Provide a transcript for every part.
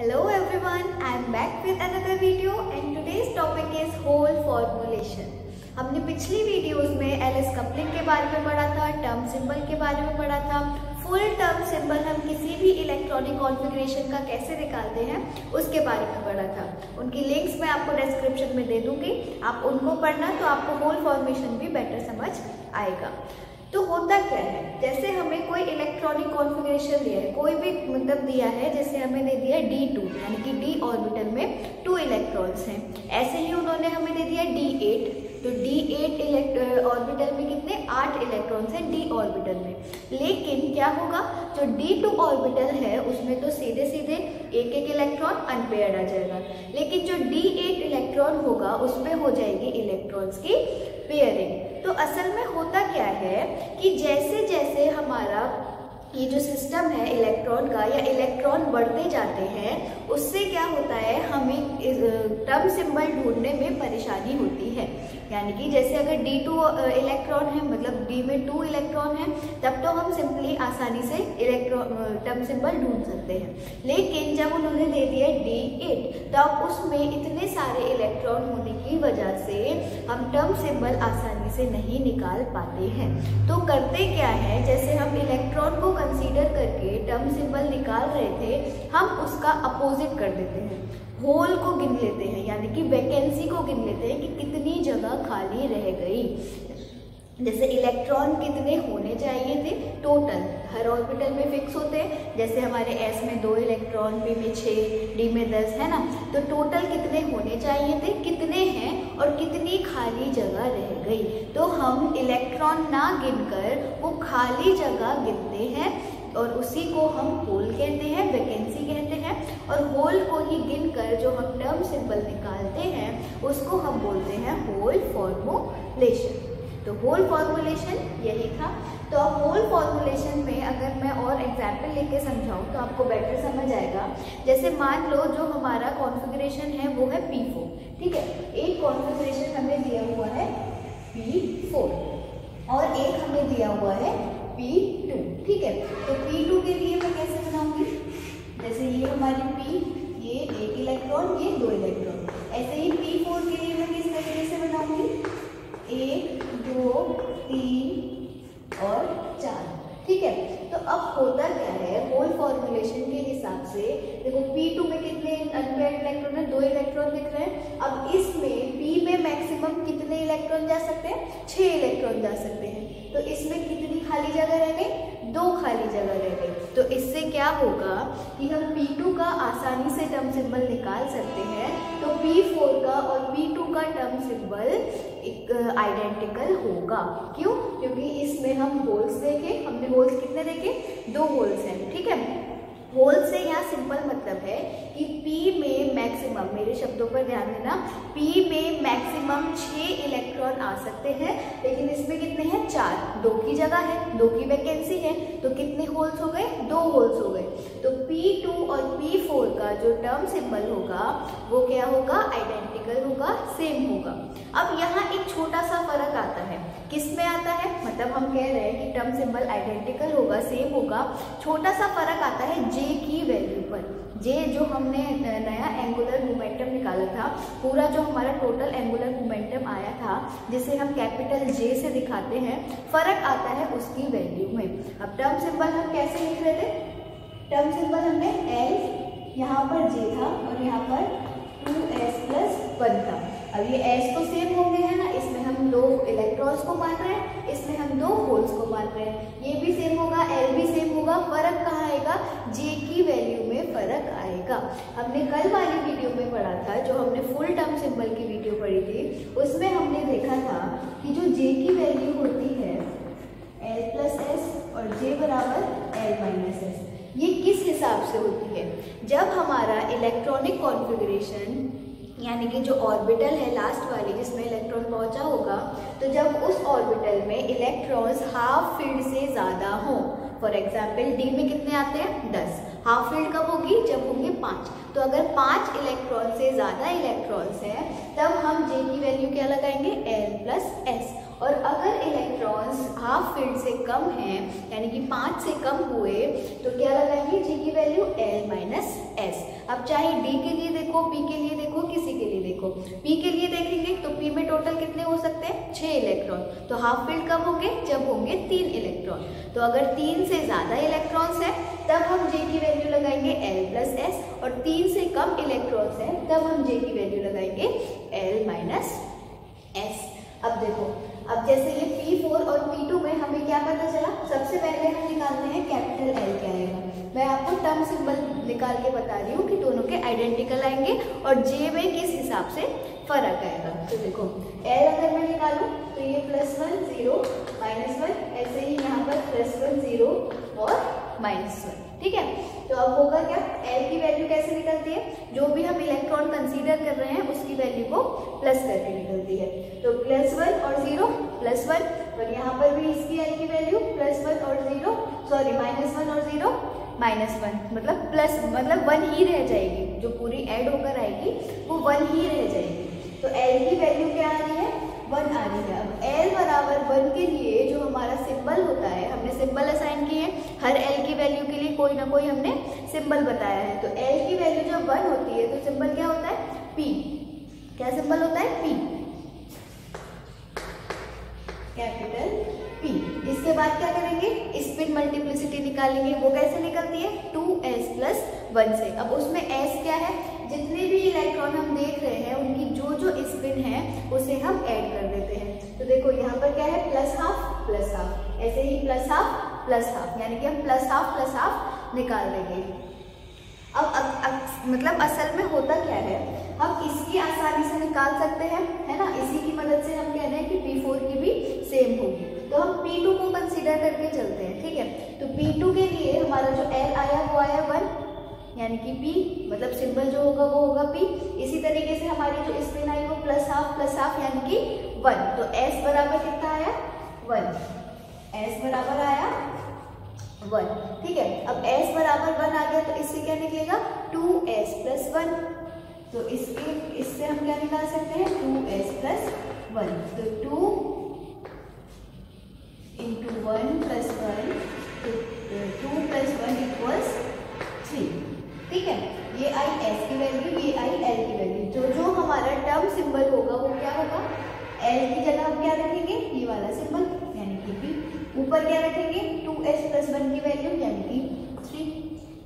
Hello everyone, I am back with another video and today's topic is whole formulation. हमने पिछली videos में Alice coupling के बारे में पढ़ा था टर्म सिंबल के बारे में पढ़ा था। फुल टर्म सिंबल हम किसी भी इलेक्ट्रॉनिक कॉन्फ़िगरेशन का कैसे निकालते हैं उसके बारे में पढ़ा था। उनकी लिंक्स मैं आपको डिस्क्रिप्शन में दे दूँगी। आप उनको पढ़ना तो आपको होल फॉर्मेशन भी बेटर समझ आएगा। तो होता क्या है? जैसे हमें कोई इलेक्ट्रॉनिक कॉन्फ़िगरेशन दिया है, कोई भी मतलब दिया है, जैसे हमें दे दिया डी टू यानी कि डी ऑर्बिटल में टू इलेक्ट्रॉन्स हैं। ऐसे ही उन्होंने हमें दे दिया डी एट तो डी एट ऑर्बिटल में कितने? आठ इलेक्ट्रॉन्स हैं डी ऑर्बिटल में। लेकिन क्या होगा? जो डी टू ऑर्बिटल है, उसमें तो सीधे सीधे एक एक इलेक्ट्रॉन अनपेयर्ड आ जाएगा। लेकिन जो डी एट इलेक्ट्रॉन होगा, उसमें हो जाएगी इलेक्ट्रॉन्स की पेयरिंग तो असल में होता क्या है कि जैसे जैसे हमारा ये जो सिस्टम है इलेक्ट्रॉन का, या इलेक्ट्रॉन बढ़ते जाते हैं, उससे क्या होता है, हमें टर्म सिंबल ढूँढने में परेशानी होती है। यानी कि जैसे अगर D2 इलेक्ट्रॉन है मतलब D में टू इलेक्ट्रॉन है, तब तो हम सिंपली आसानी से इलेक्ट्रॉन टर्म सिंबल ढूंढ सकते हैं। लेकिन जब उन्होंने दे दिया D8 तब उसमें इतने सारे इलेक्ट्रॉन होने की वजह से हम टर्म सिंबल आसानी से नहीं निकाल पाते हैं। तो करते क्या है? जैसे हम इलेक्ट्रॉन को कंसीडर करके टर्म सिंबल निकाल रहे थे, हम उसका अपोजिट कर देते हैं। होल को गिन लेते हैं, यानी कि वैकेंसी को गिन लेते हैं कि कितनी जगह खाली रह गई। जैसे इलेक्ट्रॉन कितने होने चाहिए थे? टोटल हर ऑर्बिटल में फिक्स होते हैं। जैसे हमारे एस में दो इलेक्ट्रॉन बी में छः डी में दस, है ना? तो टोटल कितने होने चाहिए थे? कितने हैं? और कितनी खाली जगह रह गई? तो हम इलेक्ट्रॉन ना गिनकर वो खाली जगह गिनते हैं और उसी को हम होल कहते हैं वैकेंसी कहते हैं। और होल को ही गिनकर जो हम टर्म सिंबल निकालते हैं, उसको हम बोलते हैं होल फॉर्मुलेशन तो होल फॉर्मुलेशन यही था। तो अब होल फॉर्मुलेशन में अगर मैं और एग्ज़ाम्पल लेके समझाऊँ तो आपको बेटर समझ आएगा। जैसे मान लो जो हमारा कॉन्फ़िगरेशन है, वो है पी फोर ठीक है? एक कॉन्फ़िगरेशन हमें दिया हुआ है पी फोर और एक हमें दिया हुआ है पी टू ठीक है? तो पी टू के लिए मैं कैसे बनाऊँगी? जैसे ये हमारी पी ये एक इलेक्ट्रॉन ये दो इलेक्ट्रॉन ऐसे ही पी फोर के लिए मैं किस तरीके से बनाऊँगी? एक दो, तीन और चार। ठीक है? तो अब होता क्या है? होल फॉर्मुलेशन के हिसाब से, देखो P2 में कितने इलेक्ट्रॉन है? दो इलेक्ट्रॉन दिख रहे हैं। अब इसमें P में मैक्सिमम कितने इलेक्ट्रॉन जा सकते हैं? छह इलेक्ट्रॉन जा सकते हैं। तो इसमें कितनी खाली जगह रह गई दो खाली जगह रह गई। तो इससे क्या होगा कि हम P2 का आसानी से टर्म सिंबल निकाल सकते हैं। तो P4 का और P2 का टर्म सिंबल आइडेंटिकल होगा। क्यों? क्योंकि इसमें हम होल्स देखे। हमने होल्स कितने देखे? दो होल्स हैं, ठीक है? होल्स से यहाँ सिंपल मतलब है कि P में मैक्सिमम मेरे शब्दों पर ध्यान देना, P में मैक्सिमम छः इलेक्ट्रॉन आ सकते हैं, लेकिन इसमें कितने हैं? चार। दो की जगह है, दो की वैकेंसी है तो कितने होल्स हो गए? दो होल्स हो गए। तो P2 और P4 का जो टर्म सिंबल होगा, वो क्या होगा? आइडेंटिकल होगा सेम होगा। अब यहाँ एक छोटा सा फ़र्क आता है। किसमें आता है? मतलब हम कह रहे हैं कि टर्म सिंबल आइडेंटिकल होगा सेम होगा। छोटा सा फ़र्क आता है जे की वैल्यू पर। जे जो हमने नया एंगुलर मोमेंटम निकाला था। पूरा जो हमारा टोटल एंगुलर मोमेंटम आया था, जिसे हम कैपिटल जे से दिखाते हैं, फ़र्क आता है उसकी वैल्यू में। अब टर्म सिंबल हम कैसे लिख रहे थे? टर्म सिंबल हमने एल यहाँ पर जे था और यहाँ पर टू एस प्लस वन था। अब ये एस तो सेम होंगे, है ना? इसमें दो इलेक्ट्रॉन्स को मान रहे हैं, इसमें हम दो होल्स को मान रहे हैं। ये भी सेम होगा एल भी सेम होगा, फ़र्क कहाँ आएगा? जे की वैल्यू में फ़र्क आएगा। हमने कल वाली वीडियो में पढ़ा था, जो हमने फुल टर्म सिंबल की वीडियो पढ़ी थी, उसमें हमने देखा था कि जो जे की वैल्यू होती है एल प्लस एस और जे बराबर एल माइनस एस ये किस हिसाब से होती है? जब हमारा इलेक्ट्रॉनिक कॉन्फ़िगरेशन यानी कि जो ऑर्बिटल है लास्ट वाली जिसमें इलेक्ट्रॉन पहुँचा होगा तो जब उस ऑर्बिटल में इलेक्ट्रॉन्स हाफ़ फ़ील्ड से ज़्यादा हों फॉर एग्ज़ाम्पल डी में कितने आते हैं? दस। हाफ़ फ़ील्ड कब होगी? जब होंगे पाँच। तो अगर पाँच इलेक्ट्रॉन से ज़्यादा इलेक्ट्रॉन्स हैं, तब हम जे की वैल्यू क्या लगाएँगे? एल प्लस एस और अगर इलेक्ट्रॉन्स हाफ़ फ़ील्ड से कम हैं, यानी कि पाँच से कम हुए तो क्या लगाएँगे जी की वैल्यू एल माइनस एस अब चाहे डी के लिए देखो पी के लिए देखो, किसी के लिए देखो। पी के लिए देखेंगे तो पी में टोटल कितने हो सकते हैं? छः इलेक्ट्रॉन तो हाफ़ फ़ील्ड कब होंगे? जब होंगे तीन इलेक्ट्रॉन तो अगर तीन से ज़्यादा इलेक्ट्रॉन्स है, तब हम जे की वैल्यू लगाएँगे एल प्लस एस और तीन से कम इलेक्ट्रॉन्स हैं, तब हम जे की वैल्यू लगाएँगे एल माइनस एस अब देखो अब जैसे ये P4 और P2 में हमें क्या पता चला? सबसे पहले हम निकालते हैं कैपिटल L क्या आएगा मैं आपको टर्म सिंबल निकाल के बता रही हूँ कि दोनों के आइडेंटिकल आएँगे और जे में किस हिसाब से फ़र्क आएगा। तो देखो, L अगर मैं निकालूँ तो ये plus one zero minus one ऐसे ही यहाँ पर प्लस वन ज़ीरो और माइनस वन ठीक है? तो अब होगा क्या? एल की वैल्यू कैसे निकलती है? जो भी हम इलेक्ट्रॉन कंसीडर कर रहे हैं, उसकी वैल्यू को प्लस करके निकलती है। तो प्लस वन और ज़ीरो प्लस वन और यहाँ पर भी इसकी एल की वैल्यू प्लस वन और ज़ीरो सॉरी माइनस वन और ज़ीरो माइनस वन मतलब प्लस मतलब वन ही रह जाएगी। जो पूरी ऐड होकर आएगी, वो वन ही रह जाएगी। तो एल की वैल्यू क्या आ रही है? वन आ रही है। अब L बराबर वन के लिए जो हमारा सिंबल होता है, हमने सिंबल असाइन किए हैं। हर L की वैल्यू के लिए कोई ना कोई हमने सिंबल बताया है। तो L की वैल्यू जब वन होती है तो सिंबल क्या होता है? P क्या सिंबल होता है? P कैपिटल P इसके बाद क्या करेंगे? स्पिन मल्टीप्लिसिटी निकालेंगे। वो कैसे निकलती है? टू एस प्लस वन से। अब उसमें एस क्या है? जितने भी इलेक्ट्रॉन हम देख रहे हैं उनकी जो जो स्पिन है उसे हम ऐड कर देते हैं। तो देखो यहाँ पर क्या है? प्लस हाफ़ प्लस हाफ़ ऐसे ही प्लस हाफ़ प्लस हाफ़ यानी कि हम प्लस हाफ़ प्लस हाफ़ निकाल देंगे। अब, अब, अब मतलब असल में होता क्या है? हम इसकी आसानी से निकाल सकते हैं है ना? इसी की मदद से हम कह रहे हैं कि P4 की भी सेम होगी। तो हम P2 को कंसिडर करके चलते हैं ठीक है? तो P2 के लिए हमारा जो एल आया वो आया वन यानी कि P मतलब सिंबल जो होगा, वो होगा पी इसी तरीके से हमारी जो स्पिन आई वो प्लस हाफ़ प्लस हाफ़ यानी कि वन तो एस बराबर कितना आया? वन एस बराबर आया वन ठीक है? अब एस बराबर वन आ गया तो इससे क्या निकलेगा? टू एस प्लस वन तो इसके, इससे हम क्या निकाल सकते हैं? टू एस प्लस वन तो two into one plus one two plus one equals three ठीक है? ये आई एस की वैल्यू ये आई एल की वैल्यू जो जो हमारा टर्म सिंबल होगा, वो क्या होगा? एल की जगह हम क्या रखेंगे? ये वाला सिंबल यानी कि पी ऊपर क्या रखेंगे? टू एस प्लस वन की वैल्यू यानी कि थ्री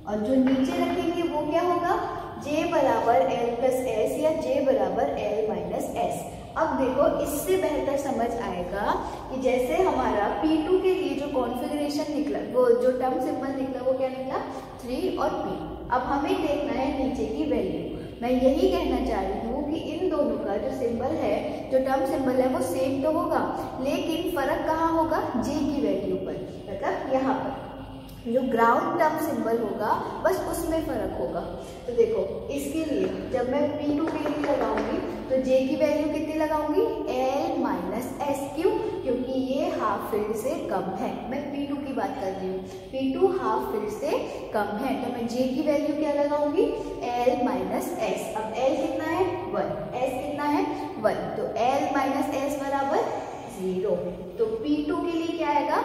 और जो नीचे रखेंगे, वो क्या होगा? जे बराबर एल प्लस एस या जे बराबर एल माइनस एस अब देखो, इससे बेहतर समझ आएगा कि जैसे हमारा P2 के लिए जो कॉन्फ़िगरेशन निकला, वो जो टर्म सिंबल निकला, वो क्या निकला? थ्री और P. अब हमें देखना है नीचे की वैल्यू मैं यही कहना चाह रही हूँ कि इन दोनों का जो सिंबल है, जो टर्म सिंबल है, वो सेम तो होगा, लेकिन फ़र्क कहाँ होगा? जे की वैल्यू पर मतलब यहाँ पर। जो ग्राउंड टर्म सिंबल होगा, बस उसमें फ़र्क होगा। तो देखो, इसके लिए जब मैं पी टू पी लगाऊँगी तो J की वैल्यू कितनी लगाऊँगी? L माइनस एस क्यू क्योंकि ये हाफ़ फ़ील्ड से कम है। मैं P2 की बात कर रही हूँ। P2 हाफ़ फ़ील्ड से कम है तो मैं J की वैल्यू क्या लगाऊँगी? L माइनस एस अब L कितना है? वन S कितना है? वन तो L माइनस एस बराबर ज़ीरो तो P2 के लिए क्या आएगा?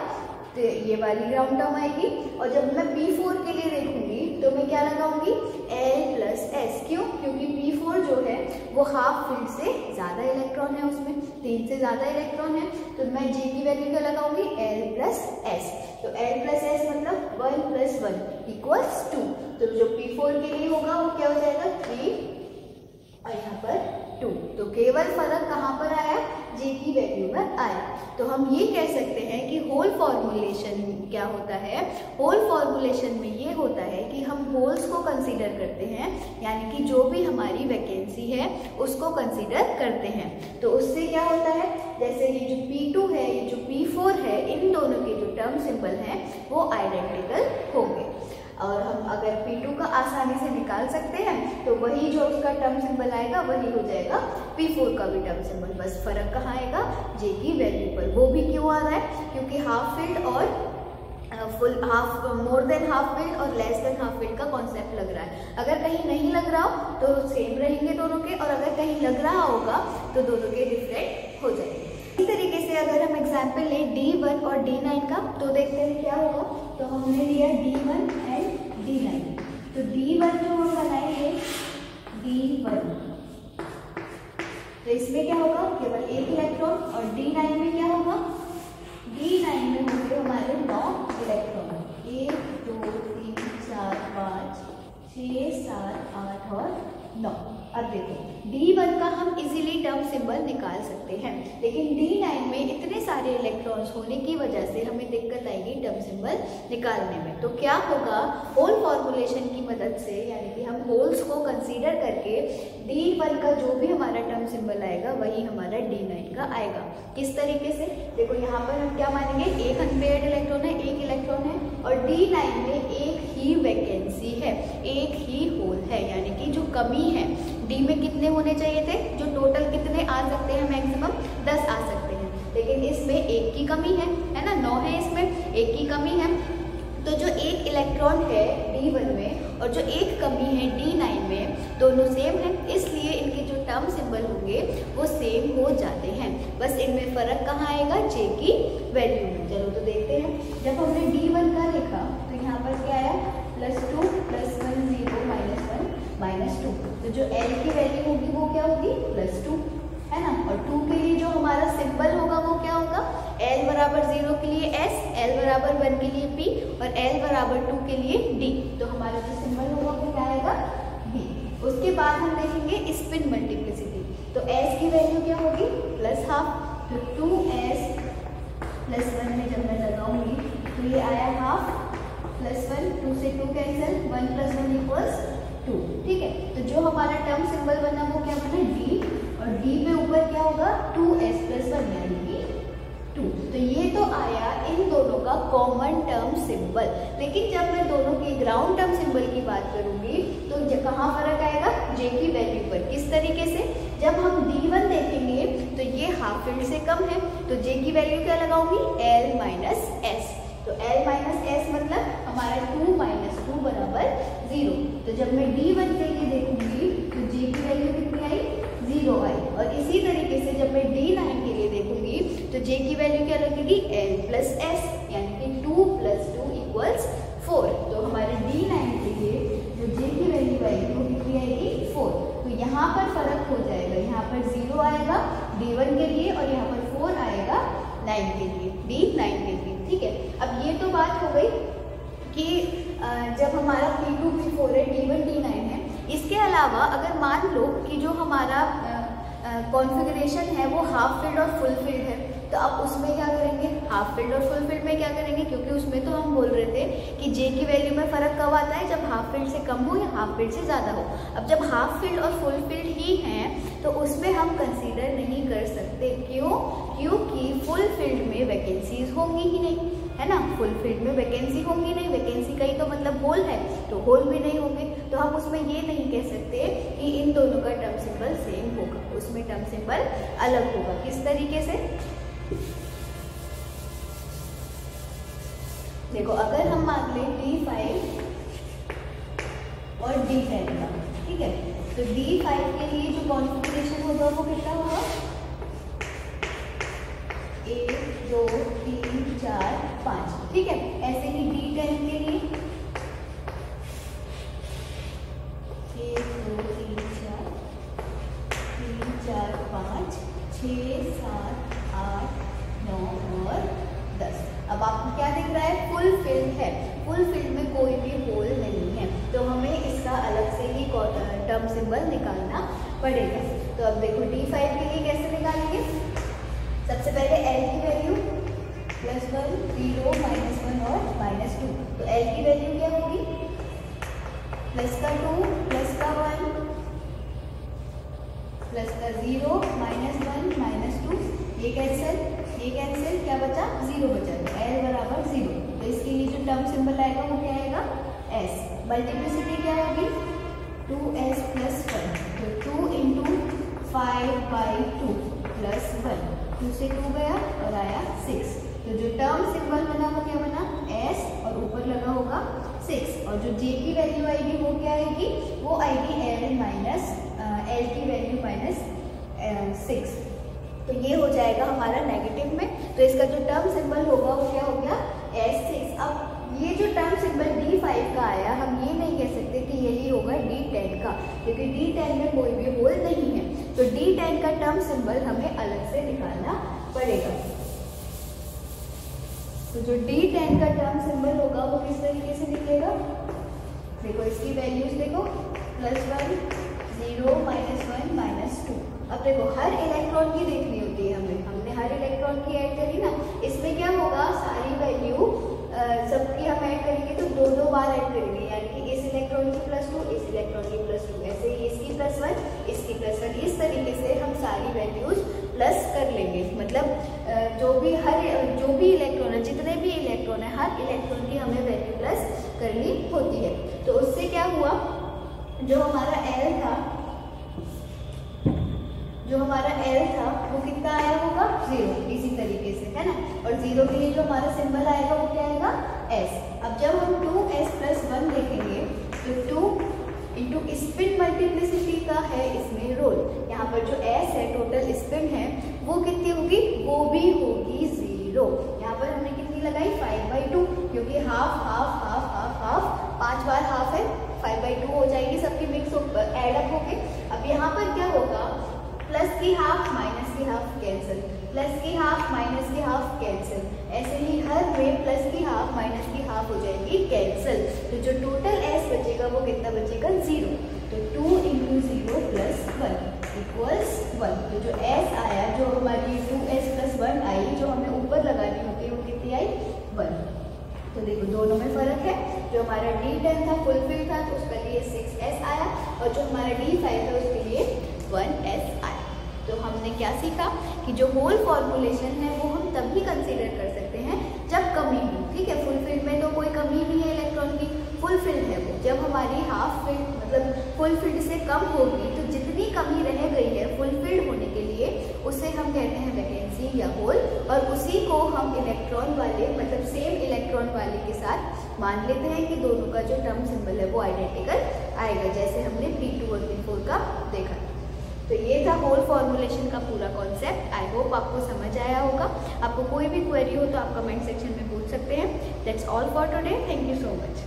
तो ये वाली ग्राउंड टर्म आएगी। और जब मैं P4 के लिए देखूँगी तो क्या लगाऊँगी L प्लस एस क्यों? क्योंकि P4 जो है, वो हाफ़ फ़ील्ड से ज़्यादा इलेक्ट्रॉन है उसमें, तीन से ज़्यादा इलेक्ट्रॉन है तो मैं J की वैल्यू क्या लगाऊँगी? L प्लस एस तो L प्लस एस मतलब one plus one equals two तो जो P4 के लिए होगा, वो क्या हो जाएगा? थ्री और यहाँ पर टू तो केवल फ़र्क कहाँ पर आया? जे की वैल्यू में आया. तो हम ये कह सकते हैं कि होल फॉर्मुलेशन क्या होता है? होल फॉर्मुलेशन में ये होता है कि हम होल्स को कंसीडर करते हैं, यानी कि जो भी हमारी वैकेंसी है, उसको कंसीडर करते हैं। तो उससे क्या होता है? जैसे ये जो P2 है, ये जो P4 है, इन दोनों के जो टर्म सिंबल हैं, वो आइडेंटिकल होंगे। और हम अगर P2 का आसानी से निकाल सकते हैं तो वही जो उसका टर्म सिंबल आएगा, वही हो जाएगा P4 का भी टर्म सिंबल बस फ़र्क कहाँ आएगा? J की वैल्यू पर। वो भी क्यों आ रहा है? क्योंकि हाफ़ फ़ील्ड और full half more than half build और लेस देन हाफ़ बिल्ड का कॉन्सेप्ट लग रहा है। अगर कहीं नहीं लग रहा हो तो सेम रहेंगे दोनों के और अगर कहीं लग रहा होगा तो दोनों के डिफरेंट हो जाएँगे। इस तरीके से अगर हम एग्ज़ाम्पल लें डी वन और डी नाइन का तो देखते हैं क्या होगा। तो हमने लिया D one and D nine तो डी वन जो हम बनाएँगे डी वन तो इसमें क्या होगा? केवल एक इलेक्ट्रॉन और डी नाइन में क्या होगा? डी नाइन में होंगे हमारे नौ इलेक्ट्रॉन एक, दो, तीन, चार, पाँच, छ, सात, आठ और नौ। अब देखो D1 का हम इजीली टर्म सिंबल निकाल सकते हैं, लेकिन डी D9 में सारे इलेक्ट्रॉन्स होने की वजह से हमें दिक्कत आएगी टर्म सिंबल निकालने में। तो क्या होगा? होल फॉर्मुलेशन की मदद से, यानी कि हम होल्स को कंसीडर करके D1 का जो भी हमारा टर्म सिंबल आएगा, वही हमारा D9 का आएगा। किस तरीके से? देखो, यहाँ पर हम क्या मानेंगे? एक अनपेयर्ड इलेक्ट्रॉन है, एक इलेक्ट्रॉन है, और D9 में एक ही वैकेंसी है, एक ही होल है, यानी कि जो कमी है। डी में कितने होने चाहिए थे? जो टोटल कितने आ सकते हैं मैक्सिमम दस आ सकते लेकिन इसमें एक की कमी है है ना? नौ है इसमें, एक की कमी है। तो जो एक इलेक्ट्रॉन है डी वन में और जो एक कमी है डी नाइन में, दोनों सेम है। इसलिए इनके जो टर्म सिंबल होंगे, वो सेम हो जाते हैं। बस इनमें फ़र्क कहाँ आएगा? जे की वैल्यू में। चलो तो देखते हैं। जब हमने डी वन का लिखा तो यहाँ पर क्या आया? Plus two plus one zero minus one minus two तो जो एल की वैल्यू होगी, वो क्या होगी? प्लस टू है ना? और टू हमारा सिंबल होगा वो क्या होगा? एल बराबर ज़ीरो के लिए एस एल बराबर वन के लिए पी और एल बराबर टू के लिए डी तो हमारा जो सिंबल होगा वो क्या आएगा? बी उसके बाद हम देखेंगे स्पिन मल्टीप्लिसिटी तो एस की वैल्यू क्या होगी? प्लस हाफ़ तो टू एस प्लस वन में जब मैं लगाऊँगी तो ये आया हाफ़ प्लस वन टू से two cancel one plus one equals two ठीक है? तो जो हमारा टर्म सिंबल बना वो क्या बना? डी डी पे ऊपर क्या होगा? टू एस प्लस वन यानी कि टू। तो ये तो आया इन दोनों का कॉमन टर्म सिंबल लेकिन जब मैं दोनों के ग्राउंड टर्म सिंबल की बात करूँगी तो कहाँ फ़र्क आएगा? जे की वैल्यू पर। किस तरीके से? जब हम डी1 देखेंगे तो ये हाफ़ फ़ील्ड से कम है। तो जे की वैल्यू क्या लगाऊँगी? एल माइनस एस तो L माइनस एस मतलब हमारा टू माइनस टू बराबर ज़ीरो तो जब मैं डी वन के लिए देखूँगी तो J की वैल्यू ज़ीरो आई और इसी तरीके से जब मैं डी नाइन के लिए देखूँगी तो जे की वैल्यू क्या लगेगी L प्लस एस यानी कि two plus two equals four तो हमारे डी नाइन के लिए जो J की वैल्यू आएगी, वो कितनी आएगी? फोर तो यहाँ पर फ़र्क हो जाएगा। यहाँ पर ज़ीरो आएगा डी वन के लिए और यहाँ पर फोर आएगा नाइन के लिए डी नाइन के लिए। ठीक है? अब ये तो बात हो गई कि जब हमारा पी टू पी फोर है डी वन डी नाइन इसके अलावा अगर मान लो कि जो हमारा कॉन्फ़िगरेशन है वो हाफ़ फ़ील्ड और फुल फ़ील्ड है तो अब उसमें क्या करेंगे? हाफ़ फ़ील्ड और फुल फ़ील्ड में क्या करेंगे? क्योंकि उसमें तो हम बोल रहे थे कि जे की वैल्यू में फ़र्क कब आता है? जब हाफ़ फ़ील्ड से कम हो या हाफ़ फ़ील्ड से ज़्यादा हो। अब जब हाफ़ फ़ील्ड और फुल फ़ील्ड ही हैं तो उसमें हम कंसीडर नहीं कर सकते। क्यों? क्योंकि फुल फ़ील्ड में वैकेंसीज होंगी ही नहीं। है ना? फुल फ़ील्ड में वैकेंसी होंगी नहीं वैकेंसी का ही तो मतलब होल है। तो होल भी नहीं होंगे। तो हम उसमें ये नहीं कह सकते कि इन दोनों का टर्म सिंबल सेम होगा। उसमें टर्म सिंबल अलग होगा। किस तरीके से? देखो, अगर हम मान लें डी फाइव और डी टेन का, ठीक है? तो डी फाइव के लिए जो कॉन्फ़िगरेशन होगा वो कितना होगा? एक दो ठीक है ऐसे ही एल की वैल्यू क्या होगी? प्लस का टू प्लस का वन प्लस का zero minus one minus two ये कैंसिल ये कैंसिल क्या बचा? ज़ीरो बचा। एल बराबर ज़ीरो तो इसके लिए जो टर्म सिंबल आएगा, वो क्या आएगा? एस मल्टीप्लिसिटी क्या होगी? टू एस प्लस वन तो two into five by two plus one two से टू गया और आया सिक्स तो जो टर्म सिंबल बना वो क्या बना? एस और ऊपर लगा होगा सिक्स और जो जे की वैल्यू आएगी वो क्या आएगी? वो आएगी एल माइनस एल की वैल्यू माइनस सिक्स तो ये हो जाएगा हमारा नेगेटिव में। तो इसका जो टर्म सिंबल होगा वो क्या हो गया? एस सिक्स अब ये जो टर्म सिंबल डी फाइव का आया, हम ये नहीं कह सकते कि यही होगा डी टेन का, क्योंकि डी टेन में कोई भी होल नहीं है। तो डी टेन का टर्म सिंबल हमें अलग से निकालना पड़ेगा। तो जो डी टेन का टर्म सिंबल होगा वो किस तरीके से निकलेगा देखो, इसकी वैल्यूज़ देखो plus one zero minus one minus two अब देखो, हर इलेक्ट्रॉन की देखनी होती है हमें। हमने हर इलेक्ट्रॉन की ऐड करी ना, इसमें क्या होगा? सारी वैल्यू सबकी हम ऐड करेंगे तो दो दो बार ऐड करेंगे। यानी कि इस इलेक्ट्रॉन की प्लस टू इस इलेक्ट्रॉन की प्लस टू ऐसे ही इसकी प्लस वन इसकी प्लस वन इस तरीके से हम सारी वैल्यूज़ प्लस कर लेंगे। मतलब जो भी हर, जो भी इलेक्ट्रॉन जितने भी इलेक्ट्रॉन है, हर इलेक्ट्रॉन की हमें वैल्यू प्लस करनी होती है। तो उससे क्या हुआ? जो हमारा एल था, जो हमारा एल था, वो कितना आया होगा? ज़ीरो इसी तरीके से, है ना? और ज़ीरो के लिए जो हमारा सिंबल आएगा, वो क्या आएगा? एस अब जब हम टू एस प्लस वन देखेंगे तो टू इंटू स्पिन मल्टीप्लिसिटी का है इसमें रोल यहाँ पर जो एस है टोटल स्पिन है, वो कितनी होगी? वो भी होगी ज़ीरो यहाँ पर हमने कितनी लगाई फाइव बाई टू क्योंकि half half half half half पाँच बार हाफ़ है फाइव बाई टू हो जाएगी सबकी मिक्स एड अप होके। अब यहाँ पर क्या होगा? प्लस की हाफ़ माइनस की हाफ़ कैंसिल प्लस की हाफ़ माइनस की हाफ़ कैंसिल ऐसे ही हर में प्लस की हाफ़ माइनस की हाफ़ हो जाएगी कैंसिल तो जो टोटल एस बचेगा, वो कितना बचेगा? ज़ीरो तो two into zero plus one equals one तो जो एस आया, जो हमारी टू एस प्लस वन आई, जो हमें ऊपर लगानी होती है वो कितनी आई वन तो देखो, दोनों में फ़र्क है। जो हमारा डी टेन था फुलफिल था तो उसके लिए सिक्स एस आया। और जो हमारा डी फाइव था, उसके लिए वन एस आया। तो हमने क्या सीखा कि जो होल फॉर्मुलेशन है, वो हम तभी कंसिडर कर सकते हैं जब कमी हो, ठीक है? फुलफिल्ड में तो कोई कमी नहीं है इलेक्ट्रॉन की। फुलफिल्ड है वो। जब हमारी हाफ़ फिल्ड मतलब फुलफिल्ड से कम होगी तो जितनी कमी रह गई है फुलफिल्ड होने के लिए उसे हम कहते हैं वैकेंसी या होल, और उसी को हम इलेक्ट्रॉन वाले मतलब सेम इलेक्ट्रॉन वाले के साथ मान लेते हैं कि दोनों का जो टर्म सिंबल है वो आइडेंटिकल आएगा, जैसे हमने पी टू और पी फोर का देखा। तो ये था होल फॉर्मुलेशन का पूरा कॉन्सेप्ट आई होप आपको समझ आया होगा। आपको कोई भी क्वेरी हो तो आप कमेंट सेक्शन में पूछ सकते हैं। That's all for today thank you so much